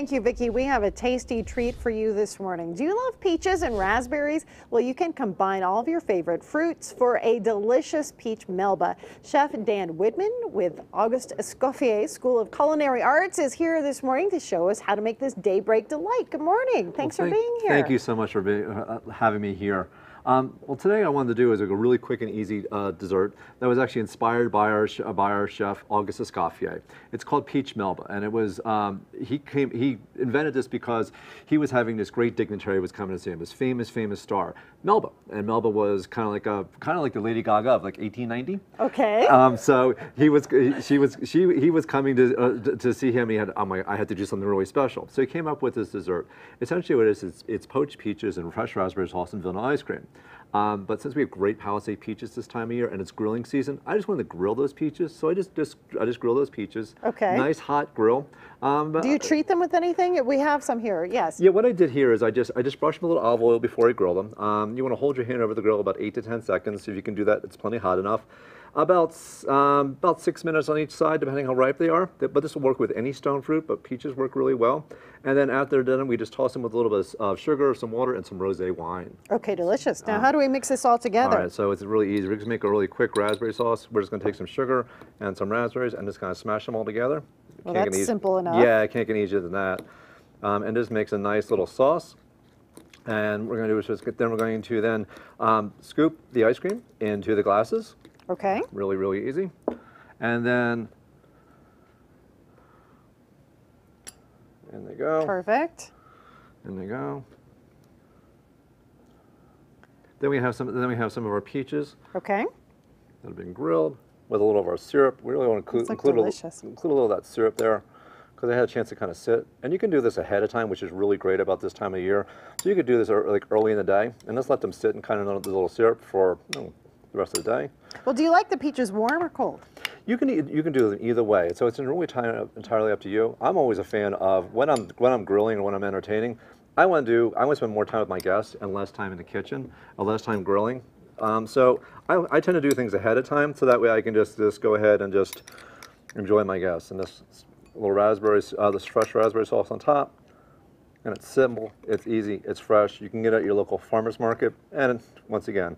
Thank you, Vicki. We have a tasty treat for you this morning. Do you love peaches and raspberries? Well, you can combine all of your favorite fruits for a delicious peach melba. Chef Dan Widmann with Auguste Escoffier School of Culinary Arts is here this morning to show us how to make this daybreak delight. Good morning. Thanks well, thank, for being here. Thank you so much for being, uh, having me here. Um, well, today I wanted to do is a really quick and easy uh, dessert that was actually inspired by our by our chef Auguste Escoffier. It's called peach melba, and it was um, he came he invented this because he was having this great dignitary was coming to see him, this famous famous star Melba, and Melba was kind of like a kind of like the Lady Gaga of like 1890. Okay. Um, so he was she was she he was coming to uh, to see him. He had oh my I had to do something really special. So he came up with this dessert. Essentially, what it is it's, it's poached peaches and fresh raspberry sauce and vanilla ice cream. Um, but since we have great Palisade peaches this time of year and it's grilling season, I just wanted to grill those peaches. So I just, just I just grill those peaches. Okay. Nice hot grill. Um, Do you treat them with anything? We have some here. Yes. Yeah. What I did here is I just I just brushed them a little olive oil before I grill them. Um, you want to hold your hand over the grill about eight to ten seconds. If you can do that, it's plenty hot enough about um, about six minutes on each side, depending how ripe they are. But this will work with any stone fruit, but peaches work really well. And then after they're done, we just toss them with a little bit of sugar, some water, and some rosé wine. Okay, delicious. Now, um, how do we mix this all together? All right, so it's really easy. We're just make a really quick raspberry sauce. We're just going to take some sugar and some raspberries and just kind of smash them all together. Well, can't that's simple enough. Yeah, it can't get easier than that. Um, and just makes a nice little sauce. And we're going to do is just then we're going to then um, scoop the ice cream into the glasses. Okay. Really, really easy. And then, in they go. Perfect. In they go. Then we have some. Then we have some of our peaches. Okay. That have been grilled with a little of our syrup. We really want to include, include, a, little, include a little of that syrup there because they had a chance to kind of sit. And you can do this ahead of time, which is really great about this time of year. So you could do this like early in the day and just let them sit and kind of know the little syrup for you know, the rest of the day. Well, do you like the peaches warm or cold? You can eat, you can do them either way. So it's really entirely up to you. I'm always a fan of when I'm when I'm grilling or when I'm entertaining. I want to do I want to spend more time with my guests and less time in the kitchen, or less time grilling. Um, so I, I, tend to do things ahead of time, so that way I can just just go ahead and just enjoy my guests. And this little raspberries, uh, this fresh raspberry sauce on top, and it's simple, it's easy, it's fresh. You can get it at your local farmers market, and once again,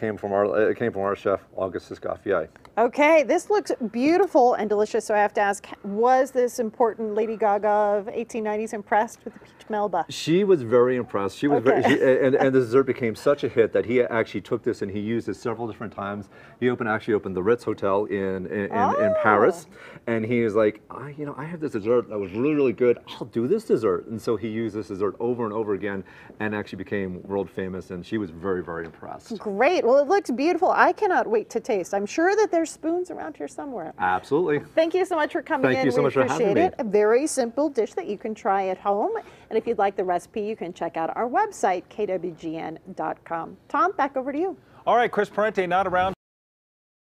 came from our it came from our chef Auguste Escoffier. Okay, this looks beautiful and delicious. So I have to ask, was this important Lady Gaga of 1890s impressed with the peach melba? She was very impressed. She was okay. very, she, and, and the dessert became such a hit that he actually took this and he used it several different times. He opened actually opened the Ritz Hotel in in, oh. in Paris, and he was like, I, you know, I have this dessert that was really really good. I'll do this dessert, and so he used this dessert over and over again, and actually became world famous. And she was very very impressed. Great. Well, it looks beautiful. I cannot wait to taste. I'm sure that there's spoons around here somewhere. Absolutely. Thank you so much for coming Thank in. you so we much for appreciate having it. Me. A very simple dish that you can try at home. And if you'd like the recipe, you can check out our website, kwgn.com. Tom, back over to you. All right, Chris Parente not around.